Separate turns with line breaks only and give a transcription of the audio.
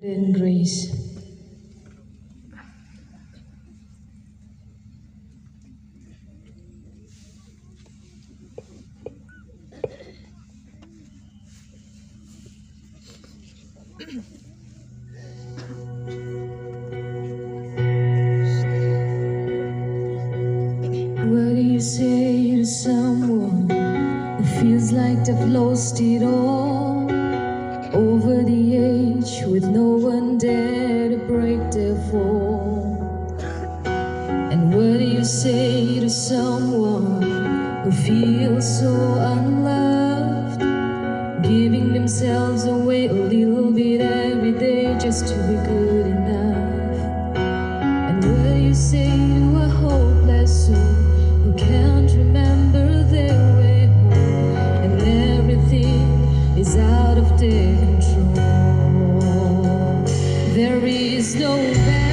in grace. What do you say to someone who feels like they've lost it all? Over bridge with no one there to break their fall. And what do you say to someone who feels so unloved, giving themselves away a little bit every day just to be good enough? And what do you say to a hopeless soul who can't remember their way home, and everything is out of their control? There is no